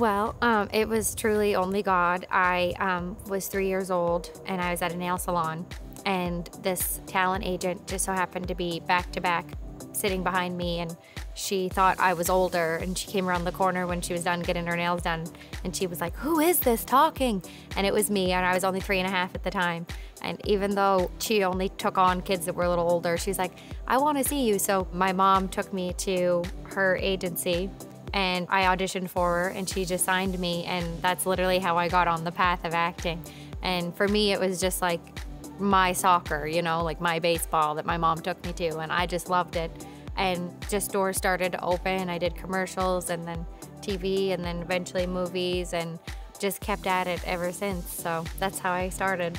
Well, um, it was truly only God. I um, was three years old and I was at a nail salon, and this talent agent just so happened to be back to back sitting behind me and she thought I was older and she came around the corner when she was done getting her nails done and she was like, Who is this talking? And it was me and I was only three and a half at the time. And even though she only took on kids that were a little older, she's like, I want to see you. So my mom took me to her agency and I auditioned for her and she just signed me and that's literally how I got on the path of acting. And for me it was just like my soccer, you know, like my baseball that my mom took me to and I just loved it. And just doors started to open. I did commercials and then TV and then eventually movies and just kept at it ever since. So that's how I started.